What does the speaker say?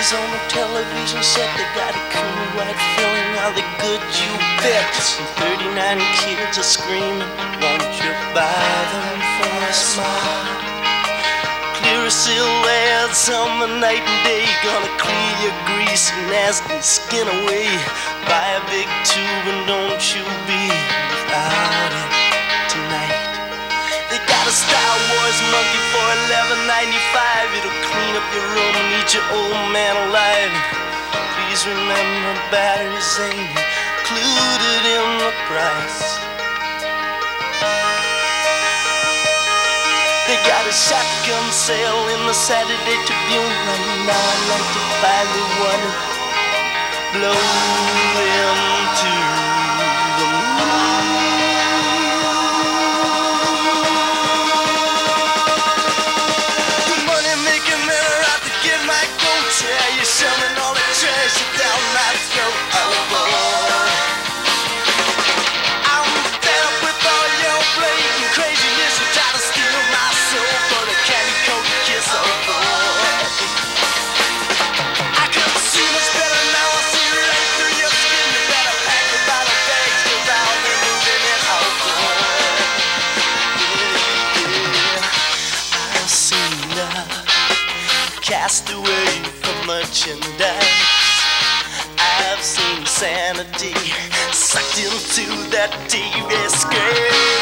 On the television set, they got a cool white feeling. Are they good? You bet. And 39 kids are screaming, won't you buy them for a smile? Clear silhouettes on the night and day, gonna clear your grease and nasty skin away. Buy a big tube and don't 11.95. It'll clean up your room and eat your old man alive. Please remember batteries ain't included in the price. They got a shotgun sale in the Saturday Tribune right now. I'd like to buy the one blow them cast away from merchandise. I've seen sanity sucked into that TV screen.